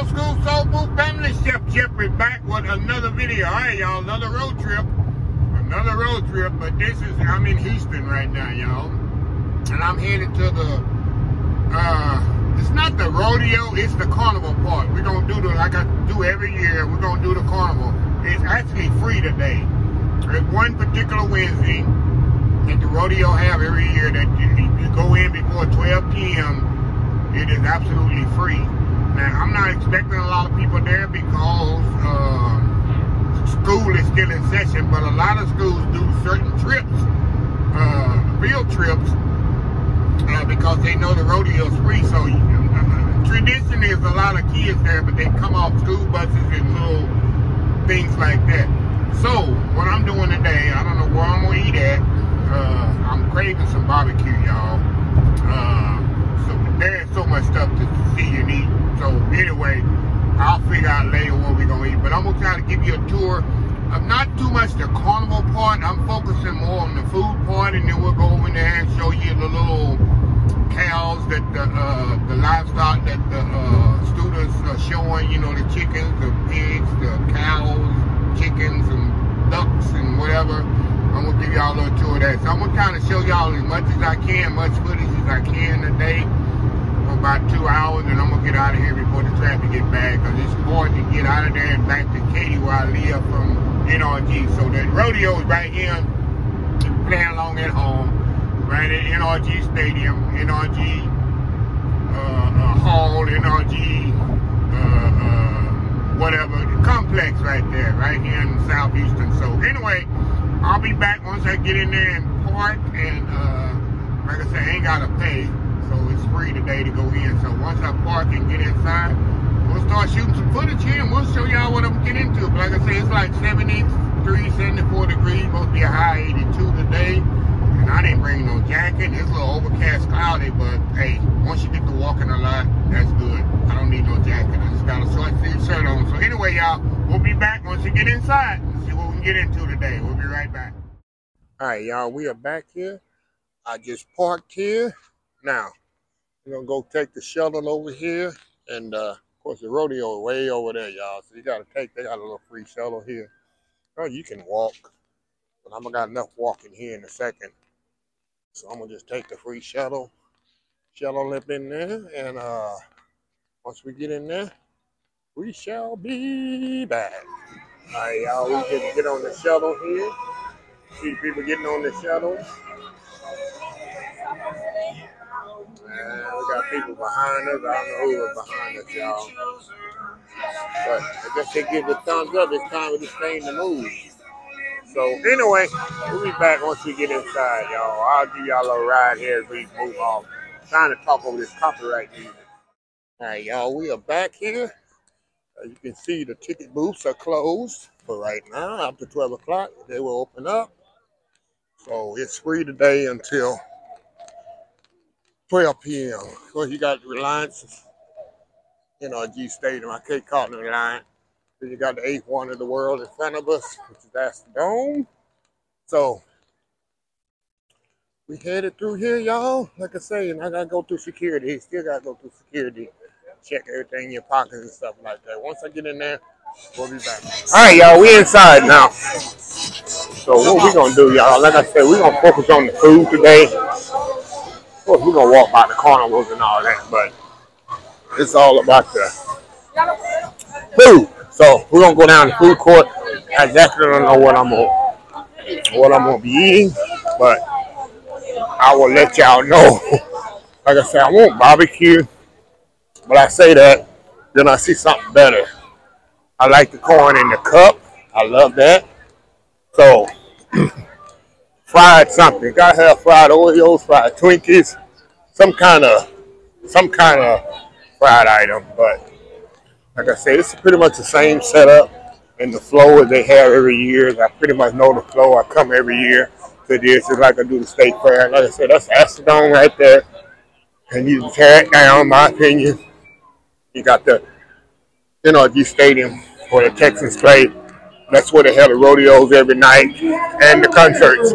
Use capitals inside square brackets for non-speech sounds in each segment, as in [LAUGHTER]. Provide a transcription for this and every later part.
old school soul food family. Chef Jeffrey back with another video. All right, y'all, another road trip. Another road trip, but this is, I'm in Houston right now, y'all. And I'm headed to the, uh, it's not the rodeo, it's the carnival part. We're going to do the, like I do every year, we're going to do the carnival. It's actually free today. There's one particular Wednesday that the rodeo have every year that you, you go in before 12 p.m. It is absolutely free. Now, I'm not expecting a lot of people there because uh, school is still in session, but a lot of schools do certain trips, uh, field trips, uh, because they know the rodeo is free. So uh, tradition is a lot of kids there, but they come off school buses and little things like that. So what I'm doing today, I don't know where I'm gonna eat at. Uh, I'm craving some barbecue, y'all. There's so much stuff to see and eat. So anyway, I'll figure out later what we're gonna eat. But I'm gonna try to give you a tour of not too much the carnival part. I'm focusing more on the food part, and then we'll go over there and show you the little cows that the uh, the livestock that the uh, students are showing. You know, the chickens, the pigs, the cows, chickens, and ducks, and whatever. I'm gonna give y'all a little tour of that. So I'm gonna kind of show y'all as much as I can, much footage as I can today about two hours, and I'm gonna get out of here before the traffic get bad, cause it's hard to get out of there and back to Katy where I live from NRG. So the rodeo is right here, playing along at home, right at NRG Stadium, NRG uh, uh, Hall, NRG, uh, uh, whatever, the complex right there, right here in South Houston. So anyway, I'll be back once I get in there and park, and uh, like I said, I ain't gotta pay, so it's free today to go in. So once I park and get inside, we'll start shooting some footage here, and we'll show y'all what I'm getting into. But like I said, it's like 73, 74 degrees, supposed to be a high 82 today. And I didn't bring no jacket. It's a little overcast, cloudy, but hey, once you get to walking a lot, that's good. I don't need no jacket. I just got a short sleeve shirt on. So anyway, y'all, we'll be back once we get inside and see what we can get into today. We'll be right back. All right, y'all, we are back here. I just parked here. Now, we're gonna go take the shuttle over here, and uh, of course the rodeo is way over there, y'all. So you gotta take. They got a little free shuttle here. Oh, you can walk, but I'm gonna got enough walking here in a second. So I'm gonna just take the free shuttle, shuttle up in there, and uh, once we get in there, we shall be back. All right, y'all, we can get on the shuttle here. See people getting on the shuttle. People behind us. I don't know who was behind us, y'all. But I guess they give the thumbs up. It's time for this thing to move. So anyway, we'll be back once we get inside, y'all. I'll give y'all a ride here as we move off. trying to talk over this copyright music. All right, y'all, we are back here. As you can see, the ticket booths are closed for right now. After 12 o'clock, they will open up. So it's free today until 12 p.m. So you got the Reliant, you know, G Stadium. I can't call it Reliant. Then you got the eighth one of the world in front of us, which is that's the dome. So we headed through here, y'all. Like I say, and I gotta go through security. Still gotta go through security. Check everything in your pockets and stuff like that. Once I get in there, we'll be back. All right, y'all, we inside now. So what we gonna do, y'all? Like I said, we gonna focus on the food today. Course, we're gonna walk by the carnivals and all that, but it's all about the food. So we're gonna go down to the food court. I exactly don't know what I'm gonna what I'm gonna be eating, but I will let y'all know. [LAUGHS] like I said, I want barbecue, but I say that, then I see something better. I like the corn in the cup. I love that. So [CLEARS THROAT] fried something. Gotta have fried Oreos, fried Twinkies, some kind of some kind of fried item. But like I said, it's pretty much the same setup and the flow that they have every year. I pretty much know the flow. I come every year to this. It's like I do the state fair. Like I said, that's Astrodome right there. And you can tear it down, my opinion. You got the you know, NRG Stadium where the Texans play. That's where they have the rodeos every night and the concerts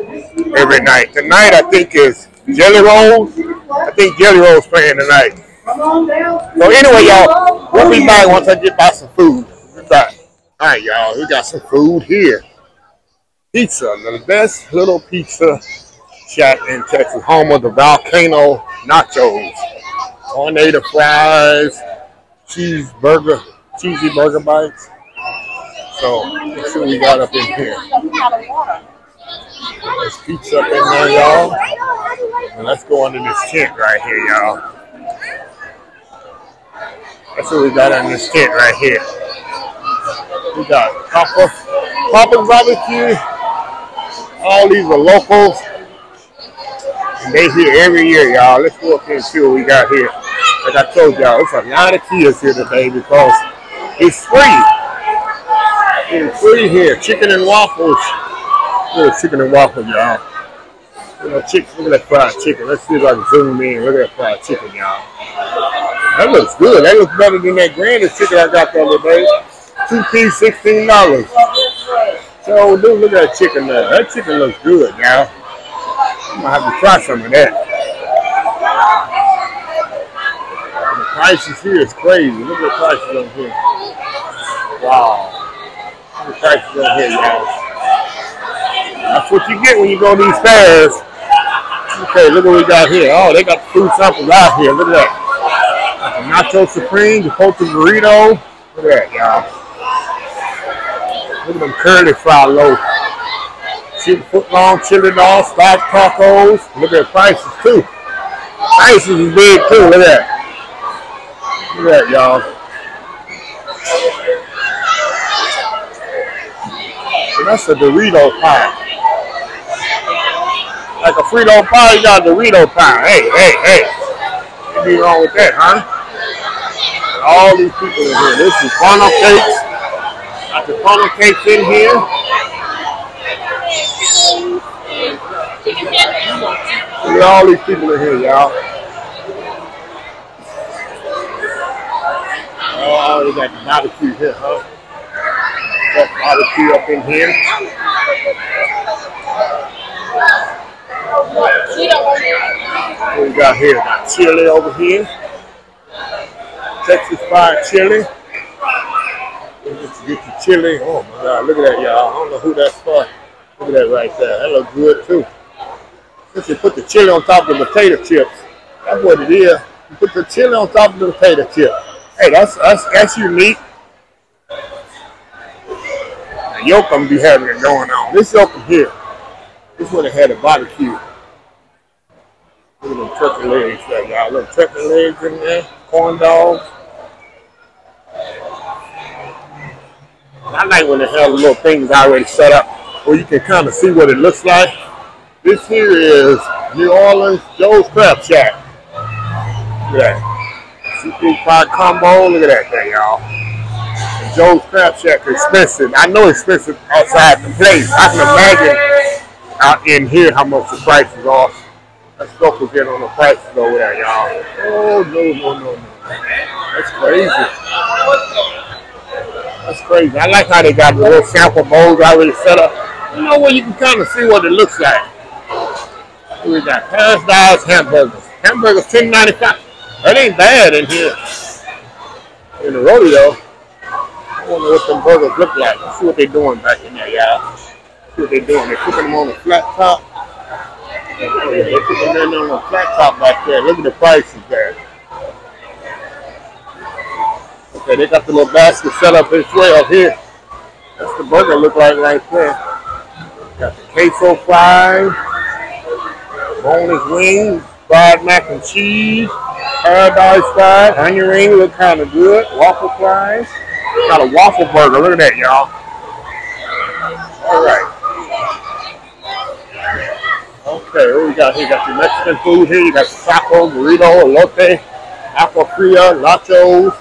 every night. Tonight, I think, is Jelly Rolls. I think Jelly Rolls playing tonight. So anyway, y'all, We'll be back once I get by some food. All right, y'all. We got some food here. Pizza, the best little pizza shack in Texas, home of the volcano nachos, tornado fries, cheeseburger, cheesy burger bites. So let's see what we got up in here. Pizza up in there, y'all. And let's go under this tent right here, y'all. That's what we got on this tent right here. We got Papa, Papa's Barbecue. All these are locals. And they here every year, y'all. Let's go up here and see what we got here. Like I told y'all, it's a lot of kids here today because it's free. It's free here. Chicken and waffles. At chicken and waffle, y'all. You know, chicken, look at that fried chicken. Let's see if I can zoom in. Look at that fried chicken, y'all. That looks good. That looks better than that granny chicken I got the other day. Two piece, sixteen dollars. So, dude, look at that chicken there. That chicken looks good, y'all. I'm gonna have to try some of that. The prices here is crazy. Look at the prices on here. Wow. Look at the prices on here, y'all. That's what you get when you go these fairs. Okay, look what we got here. Oh, they got food samples out here. Look at that. Nacho Supreme, the Chipotle burrito. Look at that, y'all. Look at them curly fry loaves. Chicken foot long chili dogs, five tacos. Look at the prices too. Prices is big too. Look at that. Look at that, y'all. That's a Dorito pie like a Frito pie, you got a Dorito pie. Hey, hey, hey. What be wrong with that, huh? all these people in here. This is funnel cakes. Got the funnel cakes in here. Look at all these people in here, y'all. Oh, they got the barbecue here, huh? Got barbecue up in here. What we got here? Got chili over here. Texas fried chili. Get, get your chili. Oh my God, look at that, y'all. I don't know who that's for. Look at that right there. That looks good too. Since you put the chili on top of the potato chips, that's what it is. You put the chili on top of the potato chip. Hey, that's that's that's unique. Yoakum be having it going on. This Yoakum here, this one had a barbecue. Look at them turkey legs there, y'all. Little turkey legs in there, corn dogs. I like when they have the little things already set up where you can kind of see what it looks like. This here is New Orleans Joe's Crab Shack. Look at that. Seafood fried combo. Look at that thing, y'all. Joe's Crab Shack is expensive. I know expensive outside the place. I can imagine out in here how much the prices are. Let's focus in on the prices over there, y'all. Oh, no, no, no, no. That's crazy. That's crazy. I like how they got the little sample bowls already set up. You know where you can kind of see what it looks like. We got Paradise hamburgers. Hamburgers ten ninety five. That ain't bad in here. In the rodeo. I wonder what them burgers look like. Let's see what they're doing back in there, y'all. See what they're doing. They're cooking them on a flat top. Cooking them on a flat top back there. Look at the prices there. Okay, they got the little basket set up way up here. That's the burger look like right there. Got the queso fries, boneless wings, fried mac and cheese, paradise fries, onion ring look kind of good, waffle fries. Got a waffle burger. Look at that, y'all. All right. Okay, what we got here? You got your Mexican food here. You got taco, burrito, elote, aqua fria, nachos.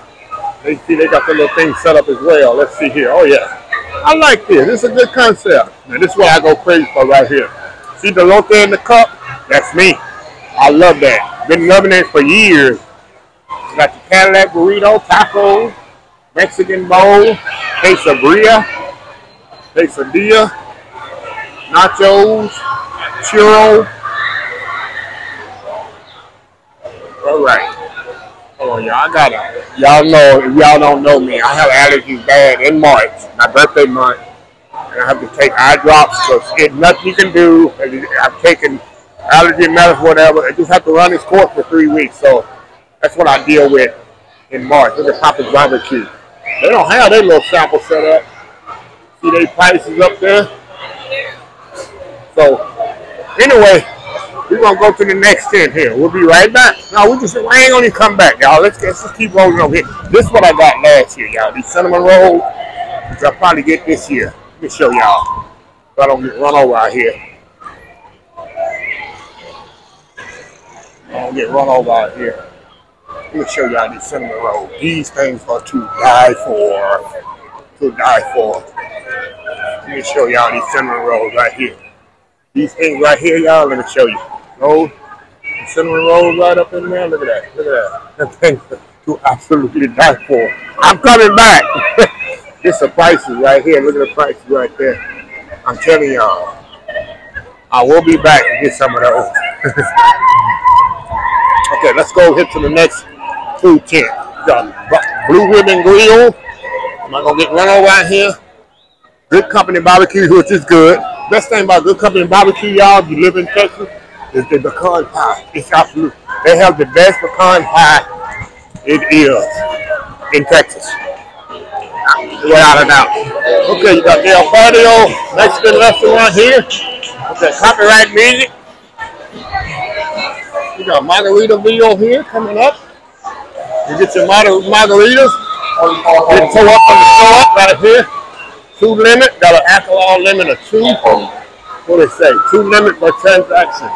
They see they got the little thing set up as well. Let's see here. Oh yeah. I like this. This is a good concept. And this is what I go crazy for right here. See the lote in the cup? That's me. I love that. Been loving it for years. Got the Cadillac burrito, tacos, Mexican bowl, quesadilla, quesadilla, nachos, churro. All right. Hold on, y'all. I got it. y'all know, if y'all don't know me, I have allergies bad in March, my birthday month. And I have to take eye drops because it's nothing you can do. I've taken allergy medicine, whatever. I just have to run this course for three weeks. So that's what I deal with in March. Look at Papa's Barbecue. They don't have their little sample set up. See their prices up there? So, anyway, we're gonna go to the next tent here. We'll be right back. No, we just we ain't gonna come back, y'all. Let's, let's just keep rolling over here. This is what I got last year, y'all. These cinnamon rolls, which I'll probably get this year. Let me show y'all. So I don't get run over out here. I don't get run over out here. Let me show y'all these cinnamon rolls. These things are to die for. To die for. Let me show y'all these cinnamon rolls right here. These things right here, y'all, let me show you. Those cinnamon rolls right up in there. Look at that. Look at that. [LAUGHS] That thing to absolutely die for. I'm coming back. [LAUGHS] this the prices right here. Look at the prices right there. I'm telling y'all. I will be back to get some of those. [LAUGHS] okay, let's go hit to the next food tent. Got Blue Ribbon Grill. I'm not gonna get run over out here. Good Company Barbecue, which is good. Best thing about Good Company Barbecue, y'all, if you live in Texas, is the pecan pie. It's absolute. They have the best pecan pie it is in Texas. Without a doubt. Okay, you got Del Patio, Mexican restaurant here. Okay, copyright music. You got Margaritaville here coming up. You get your margaritas. Get up on the store right here. Two limit, got an alcohol limit of two. What do they say? Two limit per transaction.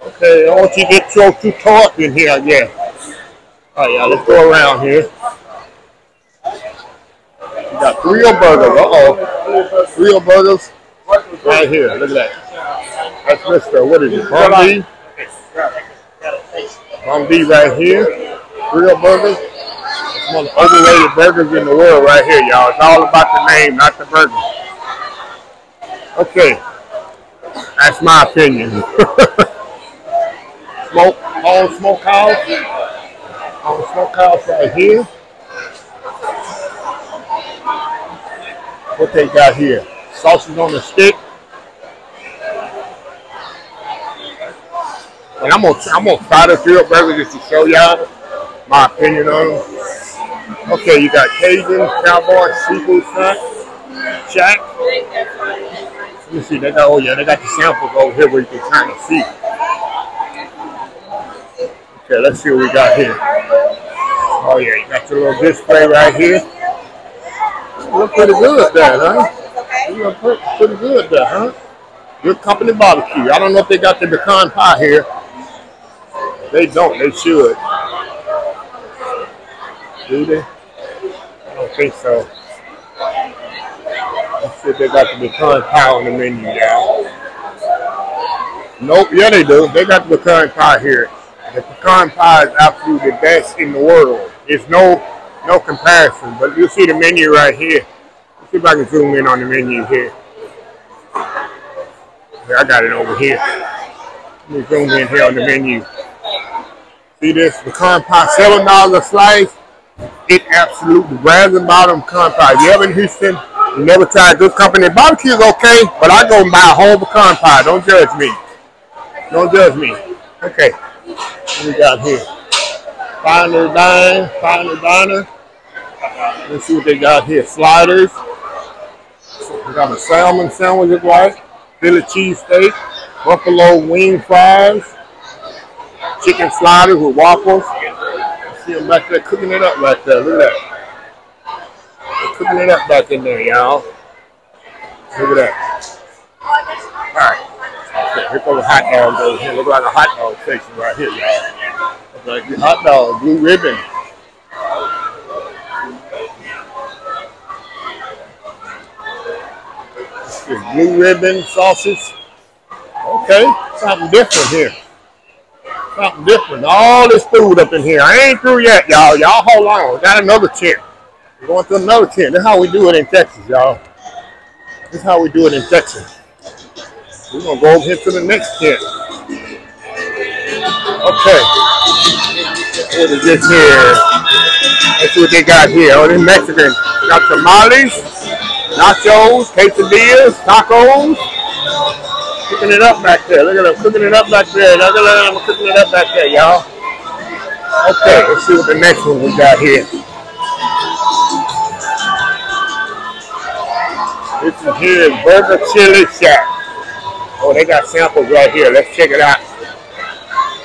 Okay, I want you to get your two taught in here, yeah. All right, yeah, let's go around here. You got Trill Burgers. Uh-oh. Trill Burgers right here. Look at that. That's Mr. What is it? Bun B? Bun B right here. Trill Burgers most overrated burgers in the world right here, y'all. It's all about the name, not the burger. Okay. That's my opinion. [LAUGHS] smoke, home smokehouse. Home smokehouse right here. What they got here? Sausage on the stick. And I'm gonna I'm gonna try the grilled burger just to show y'all my opinion on them. Okay, you got Cajun, Cowboy, Seafood Snack, Shack. Let me see, they got, oh yeah, they got the samples over here where you can kind of see. Okay, let's see what we got here. Oh yeah, you got your little display right here. You look pretty good there, huh? You look pretty good there, huh? Good company barbecue. I don't know if they got the pecan pie here. They don't, they should. Do they? Think so. See if they got the pecan pie on the menu now. Nope, yeah they do. They got the pecan pie here. The pecan pie is absolutely the best in the world. It's no no comparison, but you see the menu right here. Let's see if I can zoom in on the menu here. I got it over here. Let me zoom in here on the menu. See this pecan pie, seven dollars a slice. It absolutely and bottom pie. You ever in Houston? Never tried good company. Barbecue is okay, but I go and buy a whole pecan pie. Don't judge me. Don't judge me. Okay. What we got here? Finer Dine, Finer Diner. Let's see what they got here. Sliders. We got a salmon sandwich, look like. Philly cheesesteak. Buffalo wing fries. Chicken sliders with waffles. See them back there cooking it up right there. Look at that. They're cooking it up back in there, y'all. Look at that. All right. Okay, here comes a hot dog over here. Look like a hot dog station right here, y'all. Look like the hot dog, blue ribbon. Blue ribbon sausage. Okay, something different here. Something different. All this food up in here. I ain't through yet, y'all. Y'all hold on. We got another tent. We're going to another tent. That's how we do it in Texas, y'all. This is how we do it in Texas. We're going to go over here to the next tent. Okay. What is this here? Let's see what they got here. Oh, this Mexican. Got tamales, nachos, quesadillas, tacos. Cooking it up back there. Look at them cooking it up back there. Look at them cooking it up back there, y'all. Okay, let's see what the next one we got here. This is here is Burger Chili Shack. Oh, they got samples right here. Let's check it out.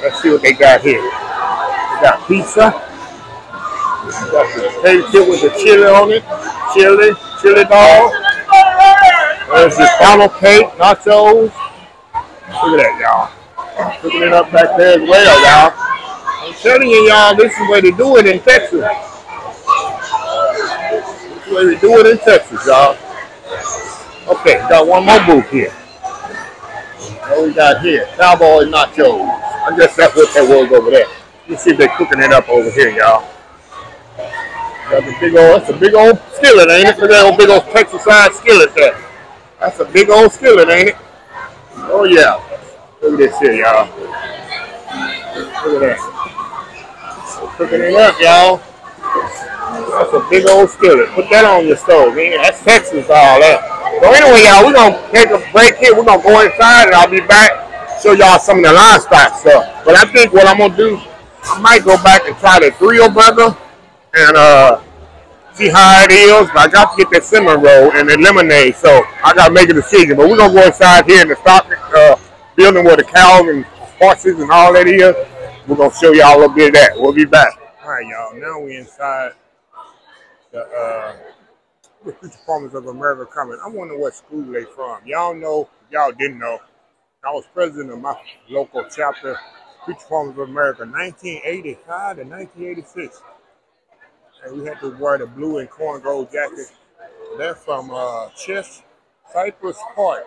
Let's see what they got here. They got pizza. Got the potato with the chili on it. Chili, chili dog. There's the funnel cake, nachos. Look at that, y'all. Cooking it up back there as well, y'all. I'm telling you, y'all, this is the way they do it in Texas. This is the way they do it in Texas, y'all. Okay, got one more booth here. What we got here? Cowboy nachos. I guess that's what that was over there. Let's see they're cooking it up over here, y'all. Got the big old, that's a big old skillet, ain't it? Look at that old big old Texas side skillet there. That's a big old skillet, ain't it? Oh yeah. Look at this here, y'all. Look at that. Cooking it up, y'all. That's a big old skillet. Put that on your stove, man. That's Texas all that. So anyway, y'all, we're gonna take a break here. We're gonna go inside and I'll be back. Show y'all some of the livestock stuff. But I think what I'm gonna do, I might go back and try the Three-O burger and uh see how it is. But I got to get that cinnamon roll and the lemonade, so I gotta make a decision. But we're gonna go inside here in the stock uh, building where the cows and horses and all that is. We're gonna show y'all a little bit of that. We'll be back. All right, y'all. Now we're inside the uh, [LAUGHS] Future Farmers of America coming. I wonder what school they from. Y'all know, y'all didn't know. I was president of my local chapter, Future Farmers of America, 1985 to 1986 and we had to wear the blue and corn gold jacket. They're from uh, Chess, Cypress Park.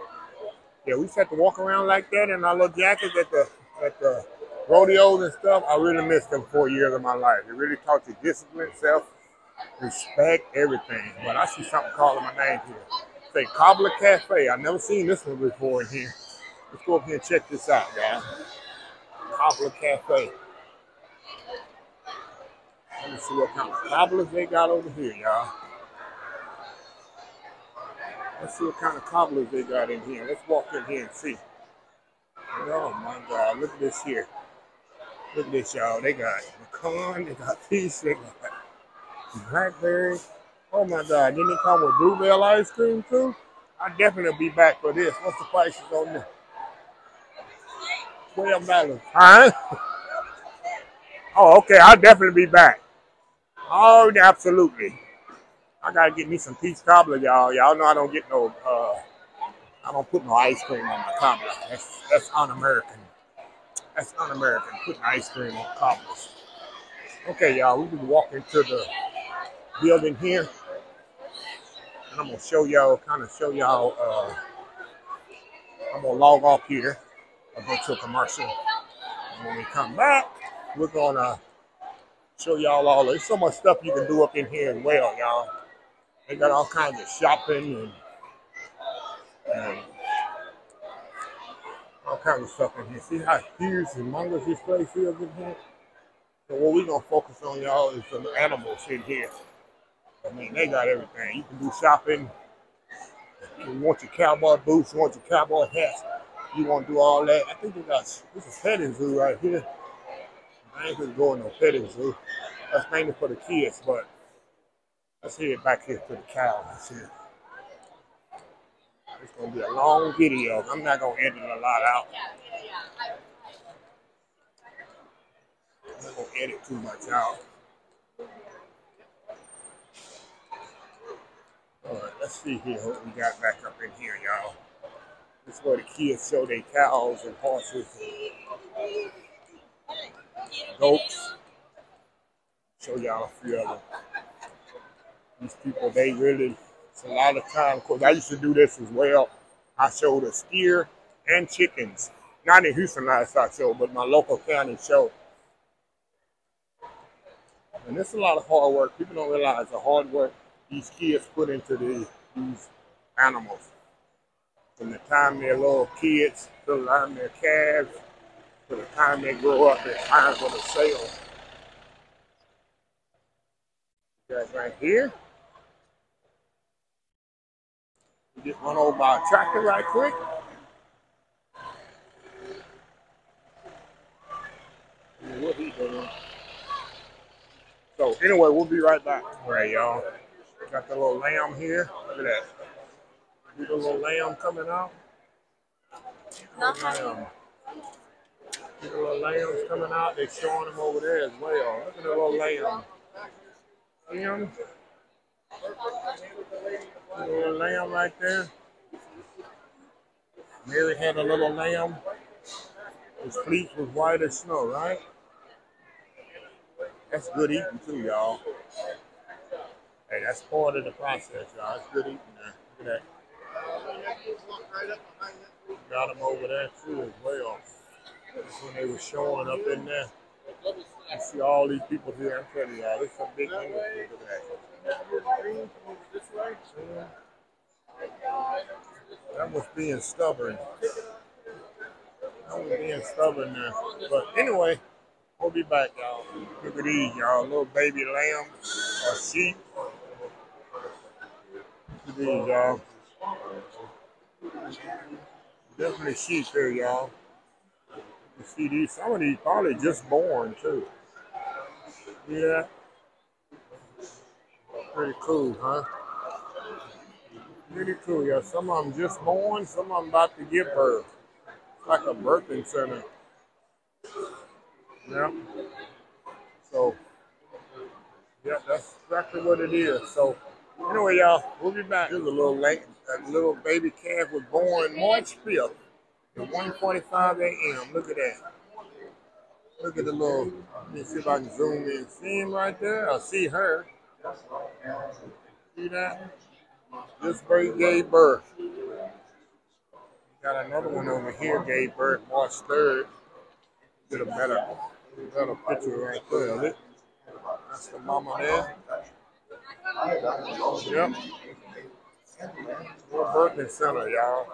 Yeah, we to have to walk around like that in our little jackets at the at the rodeos and stuff. I really missed them four years of my life. It really taught you discipline, self, respect, everything. But I see something calling my name here. Say Cobbler Cafe. I've never seen this one before in here. Let's go up here and check this out, guys. Cobbler Cafe. Let me see what kind of cobblers they got over here, y'all. Let's see what kind of cobblers they got in here. Let's walk in here and see. Oh my God, look at this here. Look at this, y'all. They got pecan, they got peach, they got blackberry. Oh my God, didn't they come with bluebell ice cream too? I definitely be back for this. What's the prices on this? Twelve dollars. Huh? [LAUGHS] Oh, okay. I'll definitely be back. Oh, absolutely. I gotta get me some peach cobbler, y'all. Y'all know I don't get no. Uh, I don't put no ice cream on my cobbler. That's that's un-American. That's un-American. Putting ice cream on cobblers. Okay, y'all. We can walk into the building here, and I'm gonna show y'all, kind of show y'all. Uh, I'm gonna log off here. I'll go to a commercial. And when we come back, we're gonna show y'all all. There's so much stuff you can do up in here as well, y'all. They got all kinds of shopping and, and all kinds of stuff in here. See how huge and humongous this place is in here? So what we're gonna focus on, y'all, is some animals in here. I mean, they got everything. You can do shopping. You want your cowboy boots, you want your cowboy hats. You want to do all that. I think they got, this is petting zoo right here. I ain't just going no zoo. That's mainly for the kids, but let's head back here to the cows. It's gonna be a long video. I'm not gonna edit a lot out. I'm not gonna edit too much out. All right, let's see here what we got back up in here, y'all. This is where the kids show their cows and horses and goats. Show y'all a few of them. These people, they really, it's a lot of time. Of course, I used to do this as well. I showed a steer and chickens. Not in Houston Livestock Show, but my local county show. And it's a lot of hard work. People don't realize the hard work these kids put into the, these animals. From the time they're little kids to the time they're calves, to the time they grow up, it's time for the sale. that right here. We just run over by a tractor right quick. What he doing? So anyway, we'll be right back. All right, y'all. Got the little lamb here. Look at that. See the little lamb coming out? Lamb. The little lambs coming out. They're showing them over there as well. Look at the little lamb. See them? The little lamb right there. Mary had a little lamb. His fleece was white as snow, right? That's good eating too, y'all. Hey, that's part of the process, y'all. It's good eating there. Look at that. Got them over there too as well. That's when they were showing up in there. You see all these people here. I'm telling y'all, this a big thing. Look at that. That was being stubborn. That was being stubborn there. But anyway, we'll be back, y'all. Look at these, y'all. Little baby lamb or sheep. Look at these, y'all. Definitely sheep here, y'all. See these, some of these probably just born too. Yeah. Pretty cool, huh? Pretty cool, yeah. Some of them just born, some of them about to give birth. Like a birthing center. Yeah. So, yeah, that's exactly what it is. So, anyway, y'all, we'll be back. Here's a little late, a little baby calf was born March 5th at 1:45 a.m. Look at that. Look at the little. Let me see if I can zoom in. See him right there? I see her. See that? This bird gave birth. Got another one over here gave birth March 3rd. Get a better, better picture right there it. That's the mama there. Yep. Birthing center, y'all.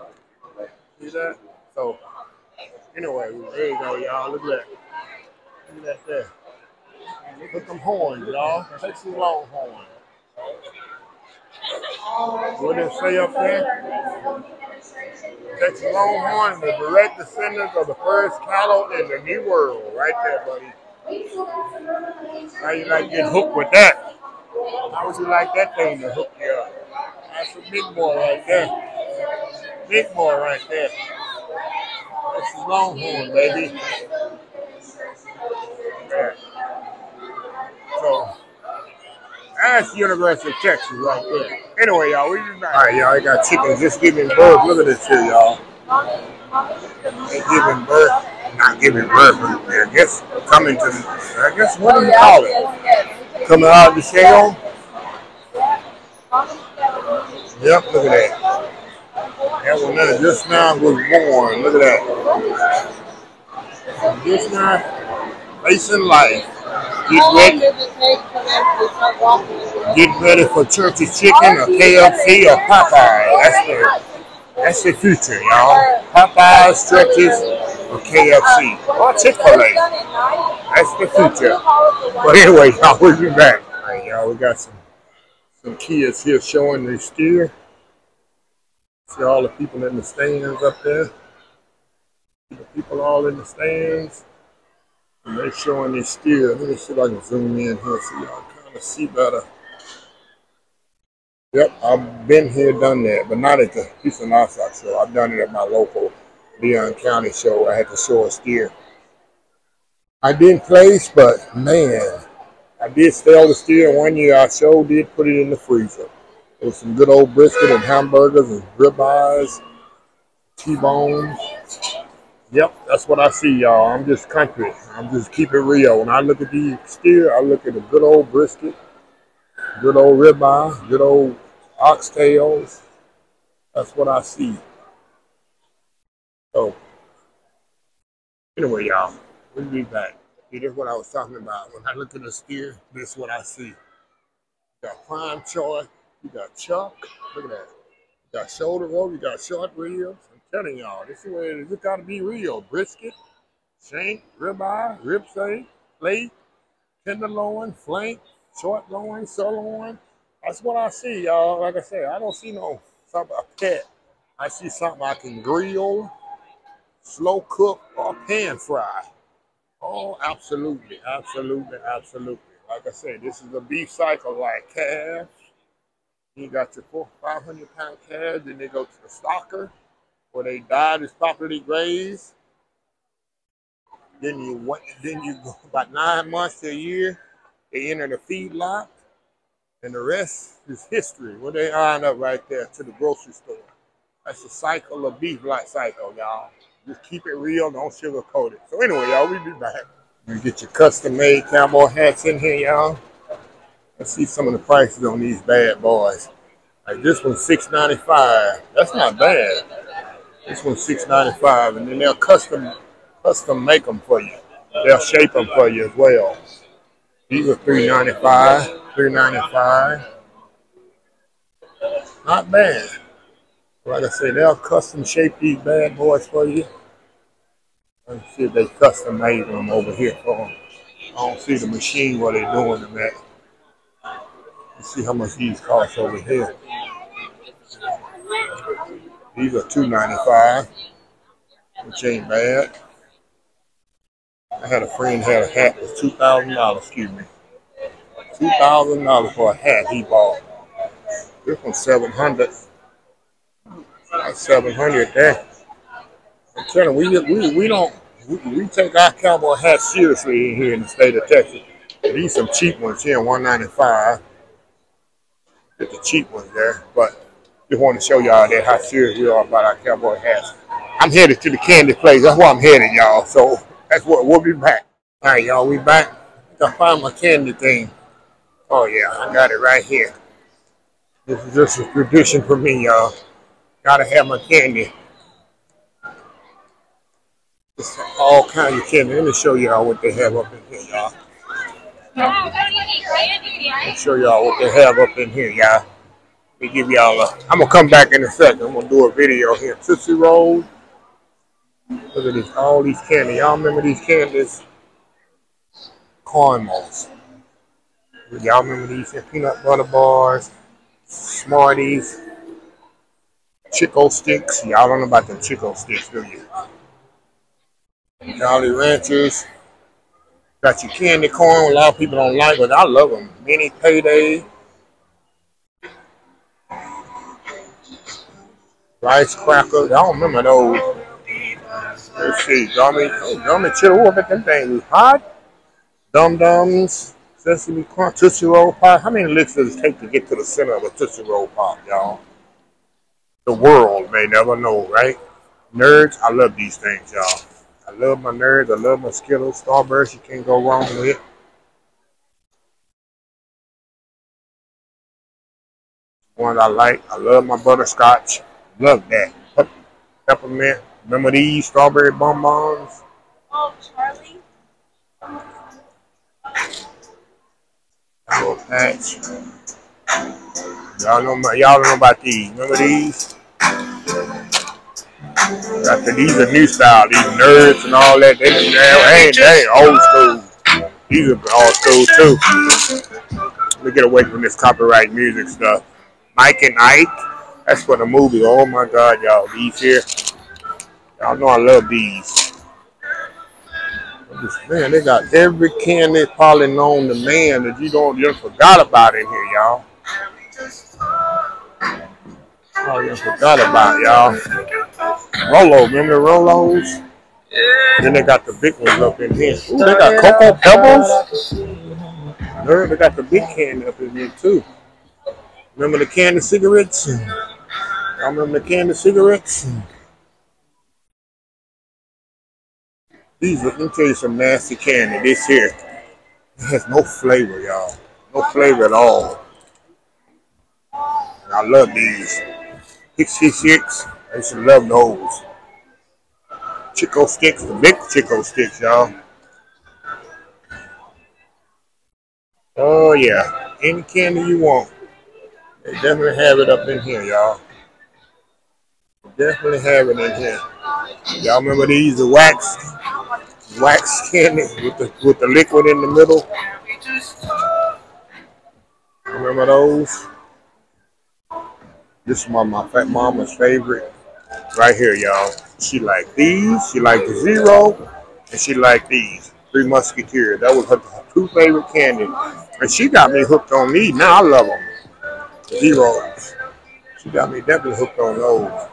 See that? So, anyway, there you go, y'all. Look at that. Look at that there. Look them horns, y'all. Texas Longhorn. What did it say up there? Texas Longhorn, the direct descendants of the first cattle in the New World. Right there, buddy. How you like getting hooked with that? How would you like that thing to hook you up? That's a big boy right there. Big boy right there. That's Longhorn, baby. Yeah. So, that's University of Texas right there. Anyway, y'all, we just. All right, y'all, I got chickens just giving birth. Look at this here, y'all. They giving birth, not giving birth, I guess coming to, The, I guess, what do you call it? Coming out of the shell? Yep, look at that. That one there just now was born. Look at that. Just now, facing life. Get ready. Get ready for Church's Chicken or KFC or Popeye. That's the that's the future, y'all. Popeye, Church's, or KFC. Or Chick-fil-A. That's the future. But anyway, [LAUGHS] y'all, we'll be back. All right, y'all, we got some some kids here showing their steer. See all the people in the stands up there. The people all in the stands. And they're showing their steer. Let me see if I can zoom in here so y'all kind of see better. Yep, I've been here, done that, but not at the Houston Livestock Show. I've done it at my local Leon County show. I had to show a steer. I didn't place, but man, I did sell the steer one year. I sure did put it in the freezer. It was some good old brisket and hamburgers and ribeyes, T-bones. Yep, that's what I see, y'all. I'm just country. I'm just keep it real. When I look at the steer, I look at a good old brisket, good old ribeye, good old oxtails. That's what I see. So, anyway, y'all, we'll be back. This is what I was talking about. When I look at the steer, this is what I see. Got prime choice, you got chuck, look at that. You got shoulder roll, you got short ribs. I'm telling y'all, this is where it got to be real. Brisket, shank, ribeye, rib steak, plate, tenderloin, flank, short loin, sirloin. That's what I see, y'all. Like I said, I don't see no something a pet. I see something I can grill, slow cook, or pan fry. Oh, absolutely, absolutely, absolutely. Like I said, this is a beef cycle like calves. You got your four, 500 pound calves, then they go to the stalker where they died is properly grazed. Then you went, then you go [LAUGHS] about nine months to a year, they enter the feedlot, and the rest is history. Where they line up right there to the grocery store. That's the cycle of beef life cycle, y'all. Just keep it real, don't sugarcoat it. So anyway, y'all, we be back. You get your custom-made cowboy hats in here, y'all. Let's see some of the prices on these bad boys. Like this one's $6.95. That's not bad. This one's $6.95, and then they'll custom custom make them for you. They'll shape them for you as well. These are $3.95. $3.95. Not bad. Like I said, they'll custom shape these bad boys for you. Let's see if they custom made them over here for them. I don't see the machine where they're doing them at. See how much these cost over here. These are two ninety five, which ain't bad. I had a friend had a hat was two thousand dollars. Excuse me, two thousand dollars for a hat he bought. This one's seven hundred. That's seven hundred there. I'm telling you, we we we don't we, we take our cowboy hats seriously here in the state of Texas. These some cheap ones here, one ninety five. Get the cheap ones there, but just want to show y'all that how serious we are about our cowboy hats. I'm headed to the candy place. That's where I'm headed, y'all. So that's what we'll be back. All right, y'all, we back. I find my candy thing. Oh yeah, I got it right here. This is just a tradition for me, y'all. Gotta have my candy. It's all kinds of candy. Let me show y'all what they have up in here, y'all. Me show y'all what they have up in here, y'all. Me give y'all a, I'm gonna come back in a second. I'm gonna do a video here. Tootsie Roll. Look at this, all these candy. Y'all remember these candies? Caramels. Y'all remember these peanut butter bars, Smarties, Chick-O-Sticks. Y'all don't know about the Chick-O-Sticks, do you? Jolly Ranchers. Got your candy corn. A lot of people don't like, but I love them. Mini Payday. Rice crackers. I don't remember those. Let's see. Gummy. Oh, gummy chill. What about them things? Hot? Dum Dums. Sesame Crunch. Tootsie Roll Pop. How many licks does it take to get to the center of a Tootsie Roll Pop, y'all? The world may never know, right? Nerds, I love these things, y'all. I love my nerds. I love my Skittles. Starburst, you can't go wrong with. One I like. I love my butterscotch. Love that. Peppermint. Remember these strawberry bonbons? Oh, Charlie. Little patch. Y'all know, y'all know about these. Remember these? The, these are new style. These nerds and all that. They, they ain't they old school. These are old school too. Me get away from this copyright music stuff. Mike and Ike. That's for the movie. Oh my God, y'all. These here. Y'all know I love these. Man, they got every candy probably known to man that you don't you forgot about in here, y'all. Oh, you forgot about y'all. Rolo, remember the Rolos? Then they got the big ones up in here. Ooh, they got Cocoa Pebbles. Nerd, they got the big candy up in here too. Remember the candy cigarettes? Y'all remember the candy cigarettes? These, let me tell you some nasty candy. This here, it has no flavor, y'all. No flavor at all. And I love these. Six. I used to love those. Chick-O-Sticks, the big Chick-O-Sticks, y'all. Oh yeah, any candy you want. They definitely have it up in here, y'all. Definitely have it in here. Y'all remember these, the wax, wax candy with the with the liquid in the middle? Remember those? This is of my fat mama's favorite. Right here, y'all. She like these. She like the zero. And she like these. Three Musketeers. That was her two favorite candies. And she got me hooked on these. Now I love them. Zeros. She got me definitely hooked on those.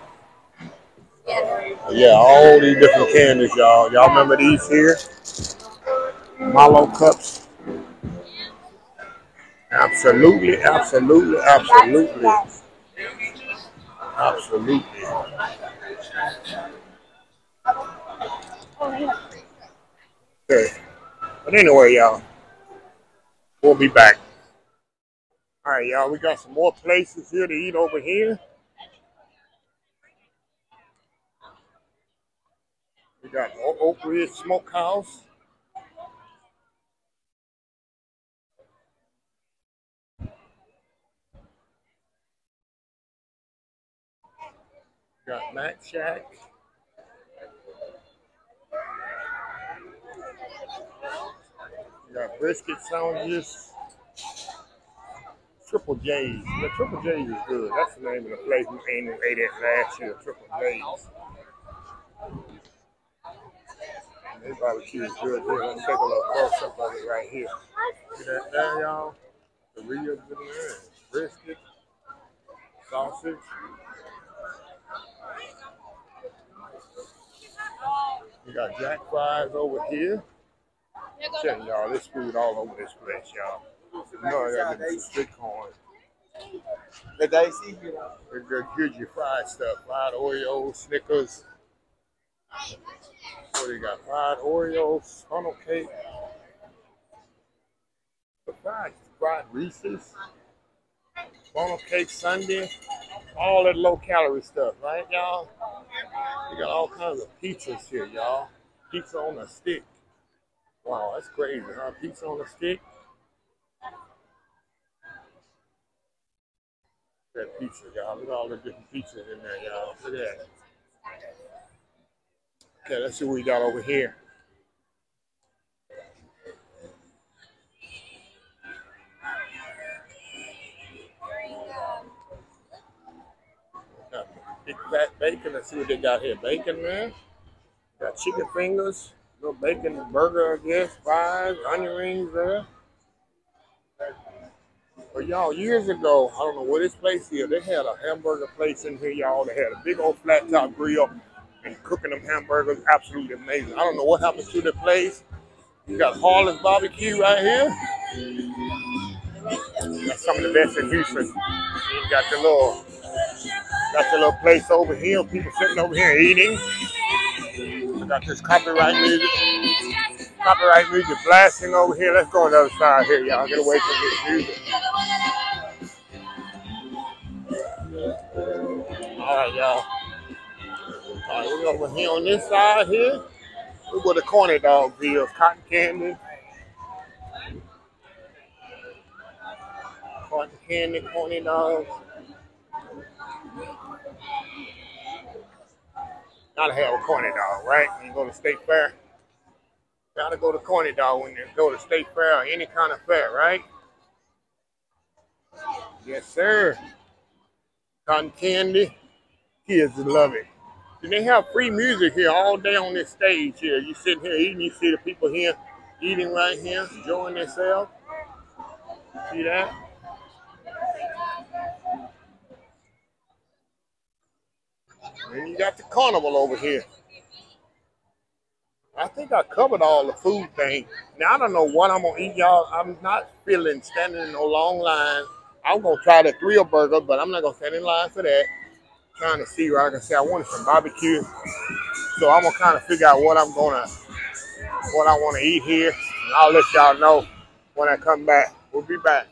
Yeah, all these different candies, y'all. Y'all remember these here? Mallo cups. Absolutely, absolutely, absolutely. Absolutely. Okay. But anyway, y'all, we'll be back. All right, y'all, we got some more places here to eat over here. We got Oak Ridge Smokehouse. Got Mac Shack. We got brisket sandwiches. Triple J's. The Triple J's is good. That's the name of the place we ate, at last year, Triple J's. This barbecue is good here. Let's take a little close up of it right here. See that there, y'all? The in there, brisket, sausage. We got jack fries over here. Check y'all, this food all over this place, y'all. You know I got some stick corn. The Daisy. It gives you fried stuff, fried Oreos, Snickers. So you got fried Oreos, funnel cake, the fried, fried Reese's, funnel cake Sunday, all that low calorie stuff, right, y'all? We got all kinds of pizzas here, y'all. Pizza on a stick. Wow, that's crazy, huh? Pizza on a stick. That pizza, y'all. Look at all the different pizzas in there, y'all. Look at that. Okay, let's see what we got over here. Big fat bacon. Let's see what they got here. Bacon man. Got chicken fingers. Little bacon burger, I guess. Fries, onion rings there. But y'all, years ago, I don't know what this place is. They had a hamburger place in here, y'all. They had a big old flat top grill and cooking them hamburgers absolutely amazing. I don't know what happened to the place. You got Harlon's Barbecue right here. That's some of the best in Houston. You got the little, got a little place over here. People sitting over here eating. I got this copyright music, copyright music blasting over here. Let's go on the other side here, y'all. Get away from this music. All right, y'all. All right, we're over here on this side here. Look where the corny dog is. Cotton candy. Cotton candy, corny dogs. Gotta have a corny dog, right? When you go to state fair. Gotta go to corny dog when you go to state fair or any kind of fair, right? Yes, sir. Cotton candy. Kids love it. And they have free music here all day on this stage here. You sitting here eating, you see the people here eating right here, enjoying themselves. See that? And you got the carnival over here. I think I covered all the food thing. Now I don't know what I'm gonna eat, y'all. I'm not feeling standing in no long line. I'm gonna try the Trill Burger, but I'm not gonna stand in line for that. Trying to see where I can say I wanted some barbecue. So I'm gonna kind of figure out what I'm gonna what I want to eat here. And I'll let y'all know when I come back. We'll be back.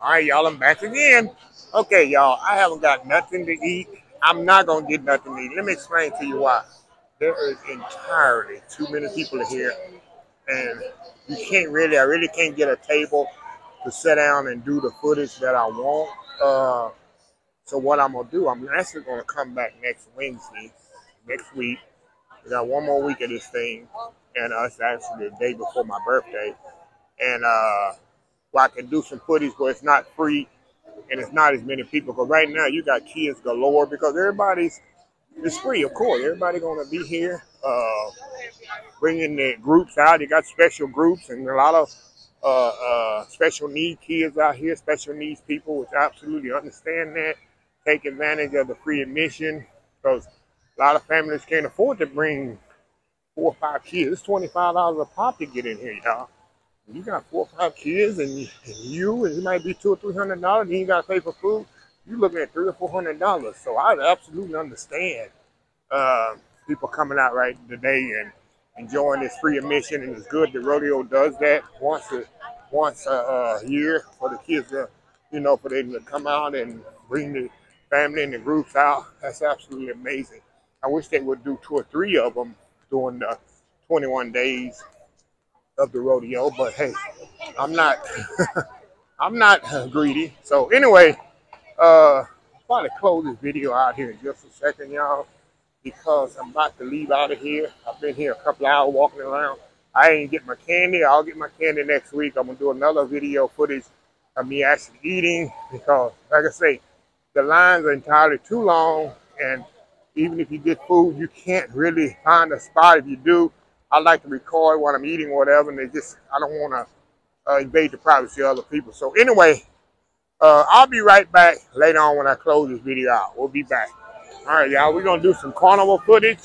All right, y'all, I'm back again. Okay, y'all, I haven't got nothing to eat. I'm not gonna get nothing to eat. Let me explain to you why. There is entirely too many people here, and you can't really, I really can't get a table to sit down and do the footage that I want. Uh, so what I'm gonna do, I'm actually gonna come back next Wednesday, next week. We got one more week of this thing, and uh, it's actually the day before my birthday, and uh, where I can do some footage where it's not free and it's not as many people. Because right now you got kids galore because everybody's it's free, of course. Everybody gonna be here, uh, bringing the groups out. You got special groups and a lot of uh, uh, special need kids out here, special needs people, which I absolutely understand that. Take advantage of the free admission because a lot of families can't afford to bring four or five kids. It's twenty five dollars a pop to get in here, y'all. You got four or five kids, and, you, and it might be two or three hundred dollars. And you got to pay for food. You're looking at three or four hundred dollars. So I absolutely understand uh, people coming out right today and enjoying this free admission, and it's good the rodeo does that once a once a, a year for the kids to, you know, for them to come out and bring the family and the groups out. That's absolutely amazing. I wish they would do two or three of them during the 21 days of the rodeo, but hey, I'm not, [LAUGHS] I'm not greedy. So anyway, uh, probably close this video out here in just a second, y'all, because I'm about to leave out of here. I've been here a couple hours walking around. I ain't get my candy. I'll get my candy next week. I'm gonna do another video footage of me actually eating because, like I say, the lines are entirely too long, and even if you get food, you can't really find a spot. If you do, I like to record what I'm eating, or whatever, and they just I don't want to uh, invade the privacy of other people. So anyway, uh, I'll be right back later on when I close this video out. We'll be back. All right, y'all. We're gonna do some carnival footage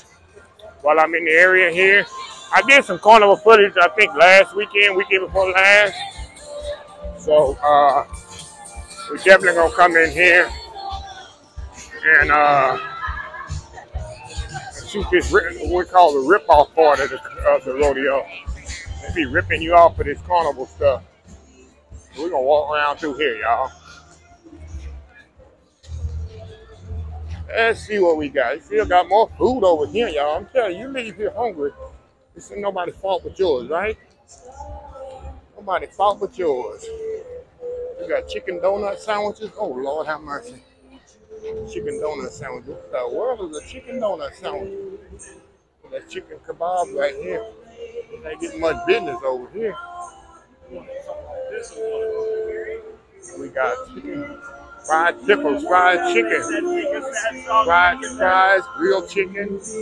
while I'm in the area here. I did some carnival footage, I think, last weekend, weekend before last. So uh, we're definitely gonna come in here and uh, shoot this what we call the rip-off part of the, of the rodeo. They be ripping you off for this carnival stuff. We're gonna walk around through here, y'all. Let's see what we got. You still got more food over here, y'all. I'm telling you, you leave here hungry. This ain't nobody's fault but yours, right? Nobody's fault but yours. We got chicken donut sandwiches. Oh, Lord have mercy. Chicken donut sandwich. What the world is a chicken donut sandwich? That chicken kebab right here. Ain't getting much business over here. We got chicken, fried pickles, fried chicken, fried fries, grilled chicken. It's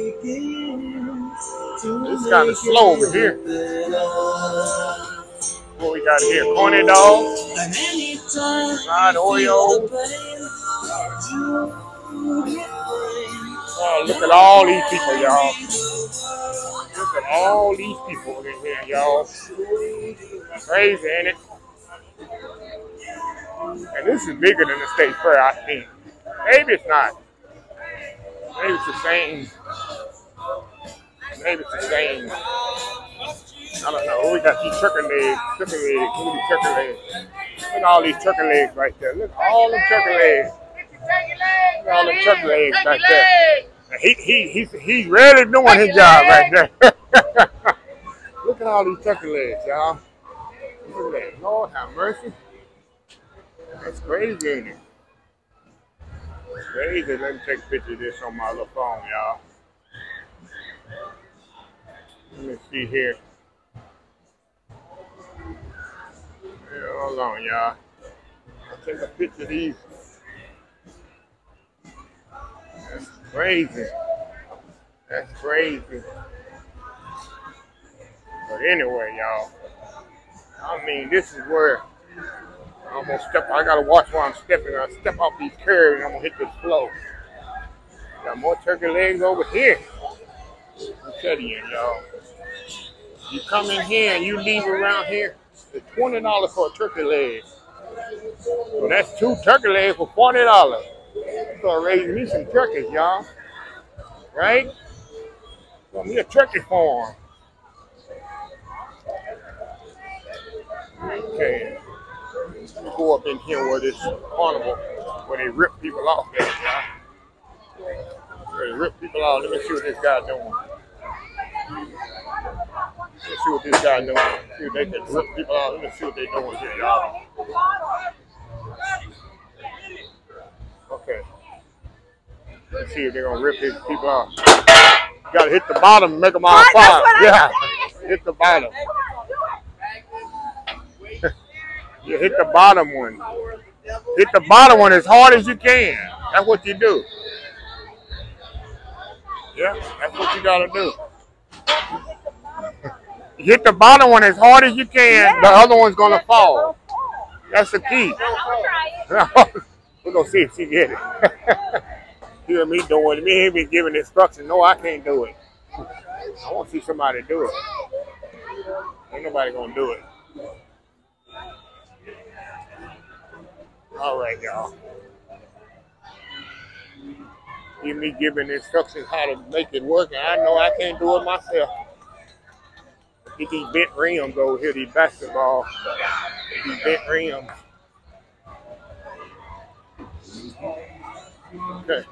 kind of slow over here. What we got here? Corny dogs, fried Oreos. Oh, look at all these people, y'all. Look at all these people in here, y'all. Crazy, ain't it? And this is bigger than the state fair, I think. Maybe it's not. Maybe it's the same. Maybe it's the same. I don't know. We got these turkey legs. Turkey legs. Look at these turkey legs. Look at all these turkey legs right there. Look at all them turkey legs. Look at all them turkey legs right there. He, he, he's, he's really doing his job right there. [LAUGHS] Look at all these turkey legs, y'all. Look at that. Lord have mercy. That's crazy, ain't it? It's crazy. Let me take a picture of this on my little phone, y'all. Let me see here. Yeah, hold on, y'all. I'll take a picture of these. Crazy. That's crazy. But anyway, y'all. I mean, this is where I'm gonna step. I gotta watch where I'm stepping. I step off these curves and I'm gonna hit this flow. Got more turkey legs over here. I'm telling you, y'all. You come in here and you leave around here, it's twenty dollars for a turkey leg. So that's two turkey legs for forty dollars. So raise me some turkeys, y'all. Right? So me a turkey farm. Okay. Let me go up in here where this carnival, where they rip people off at, y'all. They rip people off. Let me see what this guy doing. Let me see what this guy doing. See what they can rip people off. Let me see what they doing here, y'all. Okay. Let's see if they're gonna rip his people off. You gotta hit the bottom, make them all fire. Yeah, hit the bottom. You hit the bottom one. Hit the bottom one as hard as you can. That's what you do. Yeah, that's what you gotta do. Hit the bottom one as hard as you can. The other one's gonna fall. That's the key. [LAUGHS] We're gonna see if she get it. [LAUGHS] Hear me doing it. Me be giving instructions. No, I can't do it. I want to see somebody do it. Ain't nobody gonna do it. All right, y'all. Hear me giving instructions how to make it work, and I know I can't do it myself. Get these bent rims over here, these basketball, these bent rims. Okay.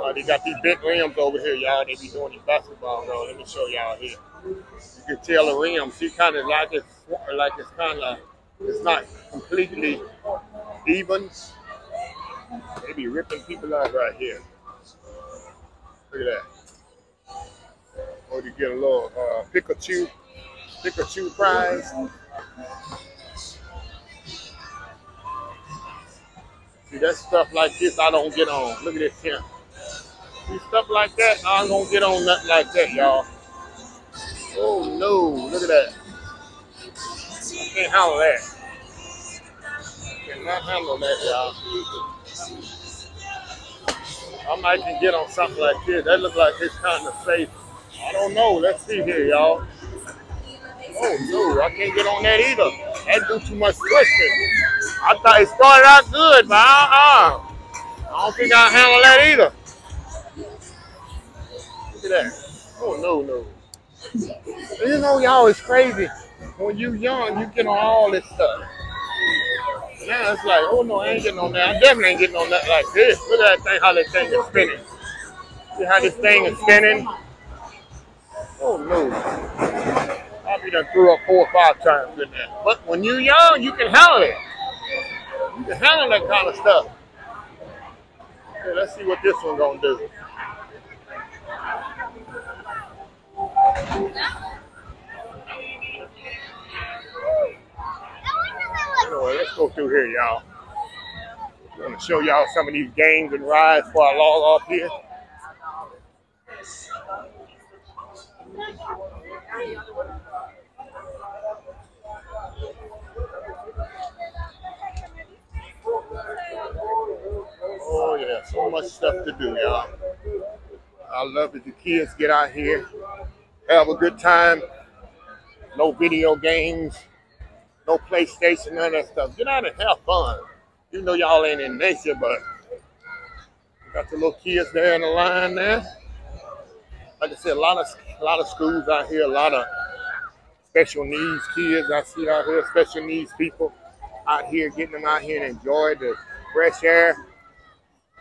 Uh, they got these bent rims over here, y'all. They be doing these basketball though. Let me show y'all here. You can tell the rim. See, kind of like it's like it's kind of it's not completely even. They be ripping people out right here. Look at that. Or you get a little uh, Pikachu, Pikachu prize. See, that stuff like this I don't get on. Look at this here. See, stuff like that, I don't get on nothing like that, y'all. Oh no, look at that. I can't handle that. I Cannot handle that, y'all. I might can get on something like this. That looks like it's kind of safe. I don't know. Let's see here, y'all. Oh no, I can't get on that either. That do too much twisting. I thought it started out good, but uh-uh. I don't think I handle that either. Look at that. Oh no, no. You know, y'all is crazy. When you young, you get on all this stuff. Now it's like, oh no, I ain't getting on that. I definitely ain't getting on that like this. Look at that thing, how this thing is spinning. See how this thing is spinning? Oh no. I be done threw up four or five times in there. But when you young, you can handle it. You can handle that kind of stuff. Okay, let's see what this one's gonna do. Anyway, let's go through here, y'all. I'm gonna show y'all some of these games and rides before I log off here. Oh yeah, so much stuff to do, y'all. I love it. The kids get out here, have a good time. No video games, no PlayStation, none of that stuff. Get out and have fun. You know y'all ain't in nature, but got the little kids there in the line there. Like I said, a lot of a lot of schools out here, a lot of special needs kids I see out here, special needs people out here, getting them out here and enjoy the fresh air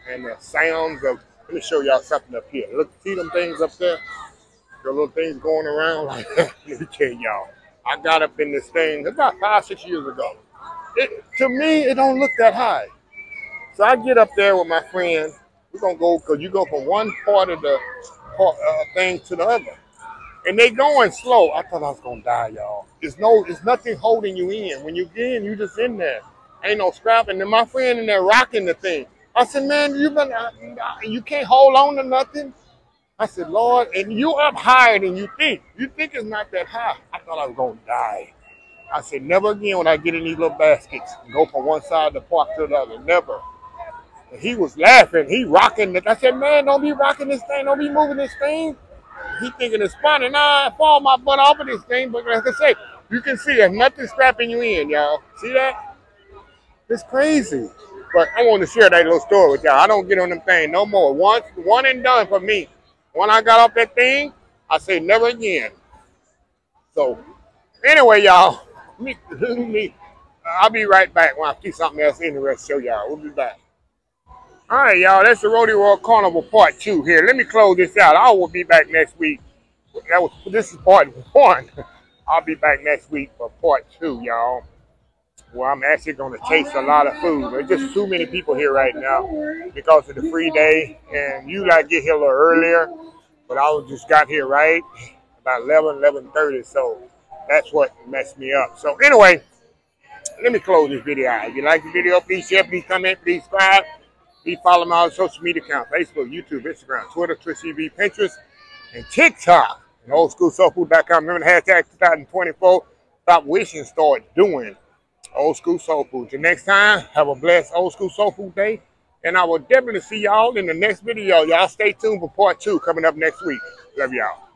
and the sounds of. Let me show y'all something up here. Look, see them things up there? The little things going around like. [LAUGHS] Let me tell y'all. I got up in this thing about five, six years ago. It, to me, it don't look that high. So I get up there with my friend. We're gonna go because you go from one part of the part, uh, thing to the other, and they going slow. I thought I was gonna die, y'all. It's no, it's nothing holding you in. When you get in, you just in there. Ain't no scrapping. And my friend in there rocking the thing. I said, man, you been, uh, you can't hold on to nothing. I said, Lord, and you up higher than you think. You think it's not that high. I thought I was gonna die. I said, never again when I get in these little baskets go from one side of the park to the other. Never. And he was laughing. He rocking it. I said, man, don't be rocking this thing. Don't be moving this thing. He thinking it's funny. Nah, I fall my butt off of this thing. But like I say, you can see there's nothing strapping you in, y'all. See that? It's crazy. But I want to share that little story with y'all. I don't get on them thing no more. Once, one and done for me. When I got off that thing, I say never again. So, anyway, y'all, [LAUGHS] me, [LAUGHS] me, I'll be right back when I see something else interesting show y'all. We'll be back. All right, y'all, that's the Rodeo World Carnival part two here. Let me close this out. I will be back next week. That was This is part [LAUGHS] one. I'll be back next week for part two, y'all. Well, I'm actually going to taste a lot of food. There's just too many people here right now because of the free day. And you to get here a little earlier. But I just got here right about 11, 11.30. So that's what messed me up. So anyway, let me close this video out. If you like the video, please share, please comment, please subscribe. Please follow my other social media accounts, Facebook, YouTube, Instagram, Twitter, Twitch TV, Pinterest, and TikTok. And oldschoolsoulfood.com. Remember the hashtag 2024. Stop wishing, start doing. Old School Soul Food. Till next time, have a blessed Old School Soul Food Day. And I will definitely see y'all in the next video. Y'all stay tuned for part two coming up next week. Love y'all.